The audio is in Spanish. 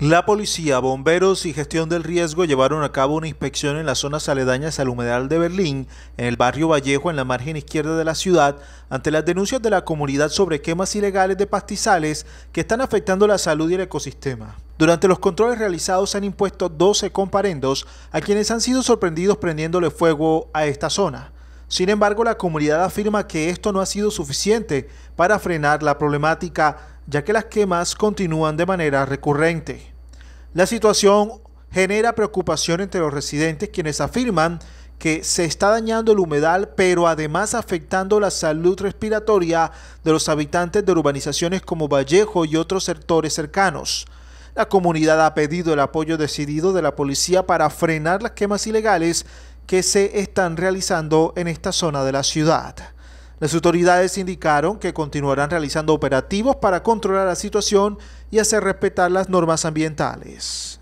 La policía, bomberos y gestión del riesgo llevaron a cabo una inspección en las zonas aledañas al humedal de Berlín, en el barrio Vallejo, en la margen izquierda de la ciudad, ante las denuncias de la comunidad sobre quemas ilegales de pastizales que están afectando la salud y el ecosistema. Durante los controles realizados se han impuesto 12 comparendos a quienes han sido sorprendidos prendiéndole fuego a esta zona. Sin embargo, la comunidad afirma que esto no ha sido suficiente para frenar la problemática, ya que las quemas continúan de manera recurrente. La situación genera preocupación entre los residentes quienes afirman que se está dañando el humedal, pero además afectando la salud respiratoria de los habitantes de urbanizaciones como Vallejo y otros sectores cercanos. La comunidad ha pedido el apoyo decidido de la policía para frenar las quemas ilegales que se están realizando en esta zona de la ciudad. Las autoridades indicaron que continuarán realizando operativos para controlar la situación y hacer respetar las normas ambientales.